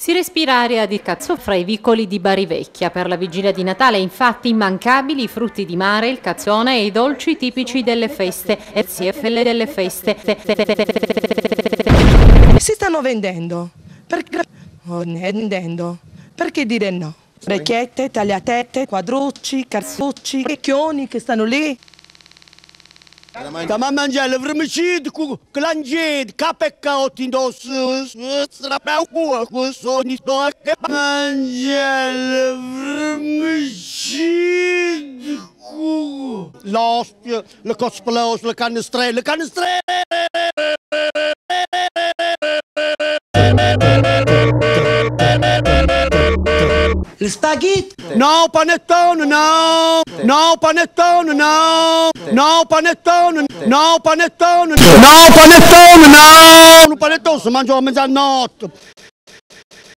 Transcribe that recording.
Si respira aria di cazzo fra i vicoli di Bari Vecchia. Per la vigilia di Natale, infatti, immancabili i frutti di mare, il cazzone e i dolci tipici delle feste. E CFL delle feste. Si stanno vendendo. Perché, oh, vendendo. Perché dire no? Orecchiette, tagliatette, quadrucci, carsucci, vecchioni che stanno lì. Tamam mangiare le vermicide, clangede, capecca, otindosso, strapeu cu, cu soni toque. Mangiare le vermicide, cu. L'ostia, le cospelos, le canestrelle, le canestrelle. Le spaghetti. No panettone, no! No panettone, no! No panettone, no panettone, no panettone, no! Un panettone si mangia a mezzanotte.